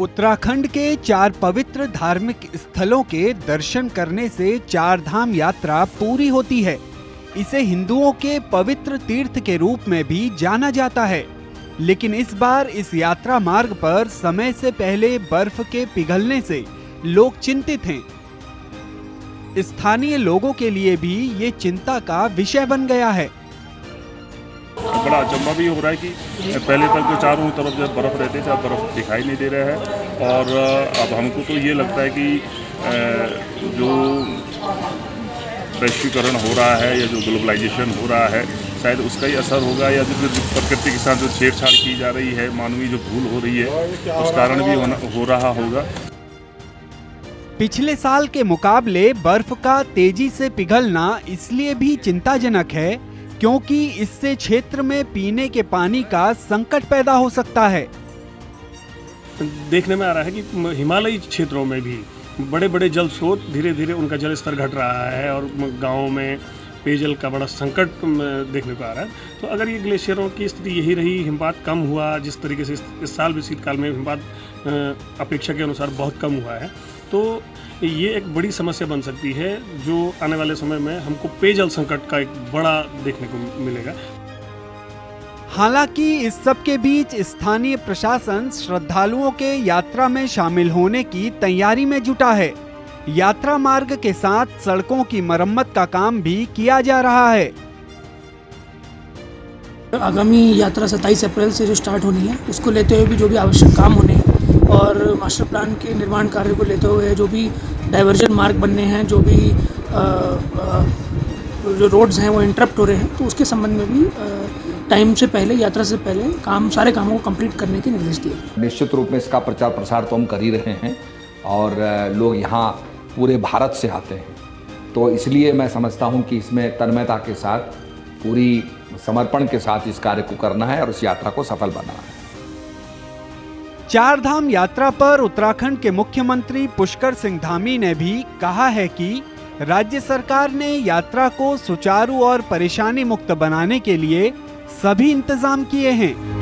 उत्तराखंड के चार पवित्र धार्मिक स्थलों के दर्शन करने से चार धाम यात्रा पूरी होती है। इसे हिंदुओं के पवित्र तीर्थ के रूप में भी जाना जाता है। लेकिन इस बार इस यात्रा मार्ग पर समय से पहले बर्फ़ के पिघलने से लोग चिंतित हैं। स्थानीय लोगों के लिए भी ये चिंता का विषय बन गया है। बड़ा अचंबा भी हो रहा है कि पहले तक जो चारों तरफ़ जब बर्फ़ रहती थे, अब बर्फ़ दिखाई नहीं दे रहा है। और अब हमको तो ये लगता है कि जो वैश्वीकरण हो रहा है या जो ग्लोबलाइजेशन हो रहा है, शायद उसका ही असर होगा या जो प्रकृति के साथ जो छेड़छाड़ की जा रही है, मानवीय जो भूल हो रही है, उस कारण भी हो रहा होगा। पिछले साल के मुकाबले बर्फ़ का तेज़ी से पिघलना इसलिए भी चिंताजनक है क्योंकि इससे क्षेत्र में पीने के पानी का संकट पैदा हो सकता है। देखने में आ रहा है कि हिमालयी क्षेत्रों में भी बड़े बड़े जल स्रोत धीरे धीरे उनका जल स्तर घट रहा है और गाँव में पेयजल का बड़ा संकट देखने को आ रहा है। तो अगर ये ग्लेशियरों की स्थिति यही रही, हिमपात कम हुआ, जिस तरीके से इस साल भी शीतकाल में हिमपात अपेक्षा के अनुसार बहुत कम हुआ है तो ये एक बड़ी समस्या बन सकती है जो आने वाले समय में हमको पेयजल संकट का एक बड़ा देखने को मिलेगा। हालाँकि इस सब के बीच स्थानीय प्रशासन श्रद्धालुओं के यात्रा में शामिल होने की तैयारी में जुटा है। यात्रा मार्ग के साथ सड़कों की मरम्मत का काम भी किया जा रहा है। आगामी यात्रा 27 अप्रैल से जो स्टार्ट होनी है उसको लेते हुए भी जो भी आवश्यक काम होने हैं और मास्टर प्लान के निर्माण कार्य को लेते हुए जो भी डाइवर्जन मार्ग बनने हैं जो भी आ, जो रोड्स हैं वो इंटरप्ट हो रहे हैं तो उसके संबंध में भी टाइम से पहले यात्रा से पहले काम सारे कामों को कंप्लीट करने के निर्देश दिए। निश्चित रूप में इसका प्रचार प्रसार तो हम कर ही रहे हैं और लोग यहाँ पूरे भारत से आते हैं। तो इसलिए मैं समझता हूँ कि इसमें तन्मयता के साथ पूरी समर्पण के साथ इस कार्य को करना है और इस यात्रा को सफल बनाना है। चार धाम यात्रा पर उत्तराखंड के मुख्यमंत्री पुष्कर सिंह धामी ने भी कहा है कि राज्य सरकार ने यात्रा को सुचारू और परेशानी मुक्त बनाने के लिए सभी इंतज़ाम किए हैं।